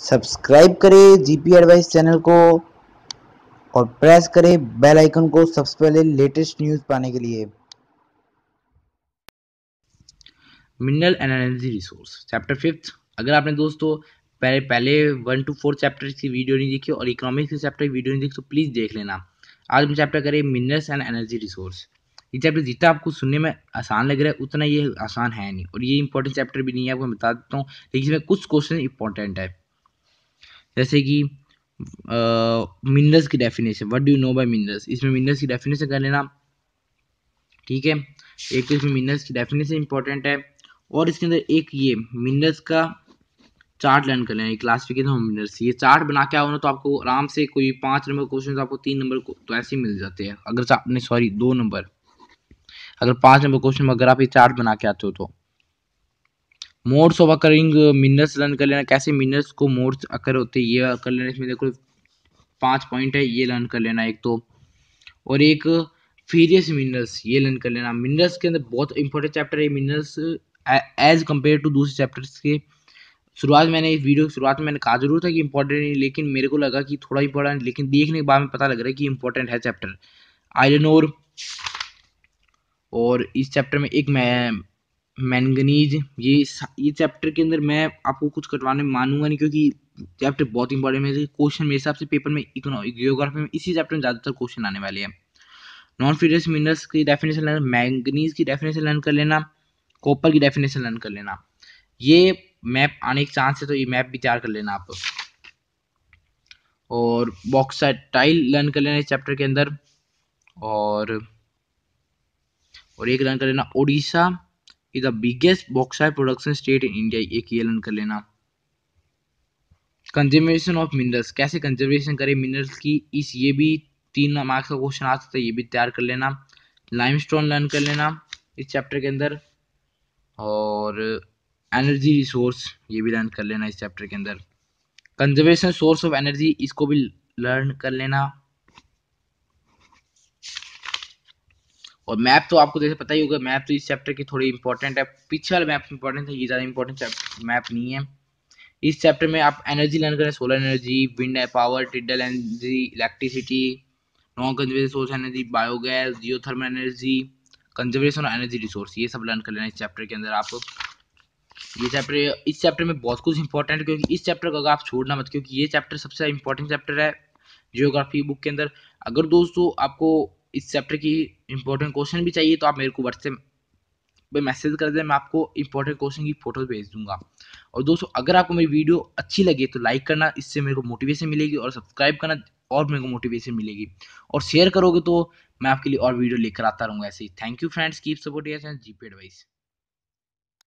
Subscribe करें GP advice channel को और प्रेस करें बेल आइकन को सबसे पहले लेटेस्ट न्यूज़ पाने के लिए। Mineral and energy resource, chapter fifth. अगर आपने दोस्तों, पहले पहले वन टू फोर चैप्टर की वीडियो नहीं देखी और इकोनॉमिक्स के चैप्टर की वीडियो नहीं देखी तो प्लीज़ देख लेना। आज हम चैप्टर करें मिनरल्स एंड एनर्जी रिसोर्स ये चैप्टर जितना आपको सुनने में आसान लग रहा है, उतना ये आसान है नहीं। और ये इंपॉर्टेंट चैप्टर भी नहीं है, आपको मैं बता देता हूँ, लेकिन इसमें कुछ क्वेश्चन इंपॉर्टेंट है। जैसे कि मिनरल्स की definition what do you know by minerals इसमें मिनरल्स की डेफिनेशन कर लेना। ठीक है? एक तो इसमें मिनरल्स की डेफिनेशन इंपॉर्टेंट है, और इसके अंदर एक ये मिनरल्स का चार्ट लर्न कर लेना। क्लासिफिकेशन ऑफ़ मिनरल्स ये चार्ट बना के आओ ना तो आपको आराम से कोई पाँच नंबर क्वेश्चन आपको तीन नंबर तो ऐसे ही मिल जाते हैं। अगर सॉरी दो नंबर अगर पाँच नंबर क्वेश्चन अगर आप ये चार्ट बना के आते हो तो। Modes of occurring, minerals learn कर लेना। कैसे मिनरल्स को मोड्स अकर होते हैं, ये कर लेना। इसमें देखो, पाँच पॉइंट है, ये लर्न कर लेना एक तो। और एक फीरियस मिनरल्स ये लर्न कर लेना। मिनरल्स के अंदर बहुत इंपॉर्टेंट चैप्टर है मिनरल्स एज कंपेयर टू दूसरे चैप्टर्स के। शुरुआत मैंने इस वीडियो की शुरुआत में मैंने कहा ज़रूर था कि इंपॉर्टेंट नहीं, लेकिन मेरे को लगा कि थोड़ा इंपॉर्टेंट लेकिन देखने के बाद में पता लग रहा है कि इंपॉर्टेंट है चैप्टर आयरन और और इस चैप्टर में एक मैंगनीज, ये ये चैप्टर के अंदर मैं आपको कुछ कटवाने मानूँगा नहीं क्योंकि चैप्टर बहुत इंपॉर्टेंट है। क्वेश्चन मेरे हिसाब से पेपर में इकोनॉमिक जियोग्राफी में इसी चैप्टर में ज़्यादातर क्वेश्चन आने वाले हैं। नॉन फीडर्स मिनरल्स की डेफिनेशन लर्न मैंगनीज की डेफिनेशन लर्न कर लेना कॉपर की डेफिनेशन लर्न कर लेना। ये मैप आने के चांस है तो ये मैप तैयार कर लेना आप। और बॉक्साइटाइल लर्न कर लेना इस चैप्टर के अंदर। और और एक लर्न कर लेना Odisha. Is the biggest bauxite production state in India एक ये लर्न कर लेना कंजर्वेशन ऑफ़ मिनरल्स कैसे कंजर्वेशन करें मिनरल्स की इस ये भी तीन मार्क्स का क्वेश्चन आ सकता है ये भी तैयार कर लेना लाइमस्टोन लर्न कर लेना इस चैप्टर के अंदर और एनर्जी रिसोर्स ये भी लर्न कर लेना इस चैप्टर के अंदर कंजर्वेशन सोर्स ऑफ़ एनर्जी इसको भी लर्न कर लेना और मैप तो आपको जैसे पता ही होगा, मैप तो इस चैप्टर की थोड़ी इंपॉर्टेंट है। पीछे वाला मैप इंपॉर्टेंट है ये ज़्यादा इंपॉर्टेंट मैप नहीं है। इस चैप्टर में आप एनर्जी लर्न करें solar energy wind power tidal energy electricity non conservation source energy biogas geothermal energy conservation और एनर्जी रिसोर्स ये सब लर्न कर लेना इस चैप्टर के अंदर आप। ये चैप्टर इस चैप्टर में बहुत कुछ इंपॉर्टेंट क्योंकि इस चैप्टर को अगर आप छोड़ना मत, क्योंकि ये चैप्टर सबसे इंपॉर्टेंट चैप्टर है जियोग्राफी बुक के अंदर। अगर दोस्तों आपको इस चैप्टर की इंपॉर्टेंट क्वेश्चन भी चाहिए तो आप मेरे को व्हाट्सएप पे मैसेज कर दें मैं आपको इंपॉर्टेंट क्वेश्चन की फ़ोटो भेज दूँगा। और दोस्तों, अगर आपको मेरी वीडियो अच्छी लगे तो लाइक करना, इससे मेरे को मोटिवेशन मिलेगी और सब्सक्राइब करना, और मेरे को मोटिवेशन मिलेगी। और शेयर करोगे तो मैं आपके लिए और वीडियो लेकर आता रहूँगा ऐसे ही। Thank you friends keep support G GP advice